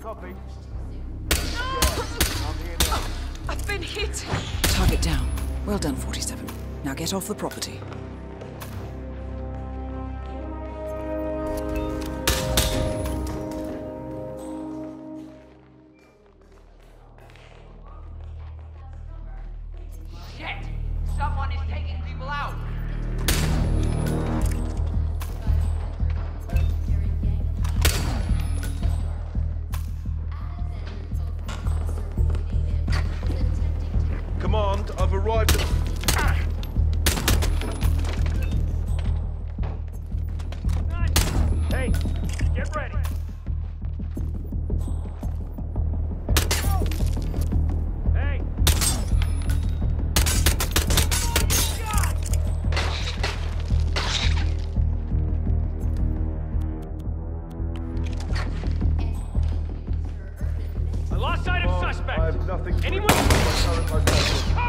copy? Yeah, I'm here now. I've been hit. Target down. Well done, 47. Now get off the property. Command, I've arrived at... Hey, get ready. I have nothing Anyone?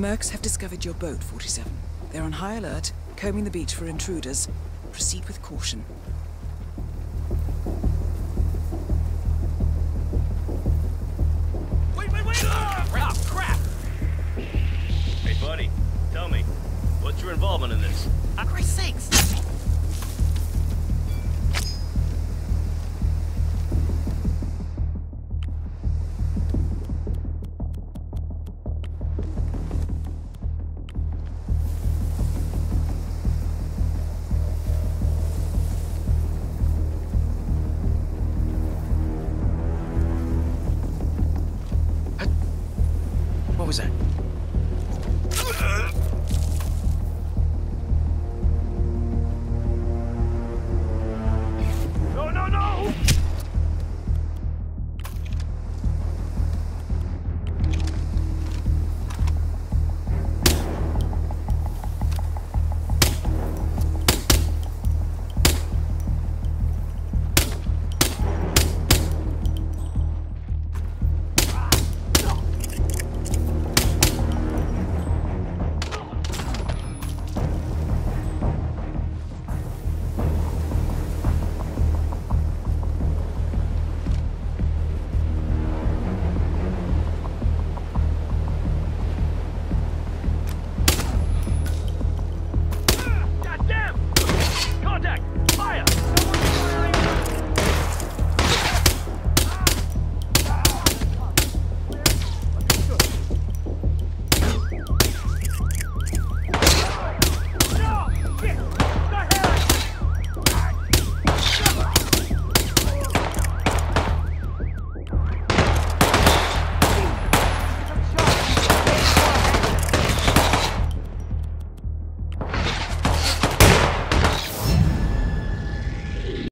Mercs have discovered your boat, 47. They're on high alert, combing the beach for intruders. Proceed with caution. Wait, wait, wait! Ah, crap! Hey, buddy, tell me, what's your involvement in this? For Christ's sakes, was it?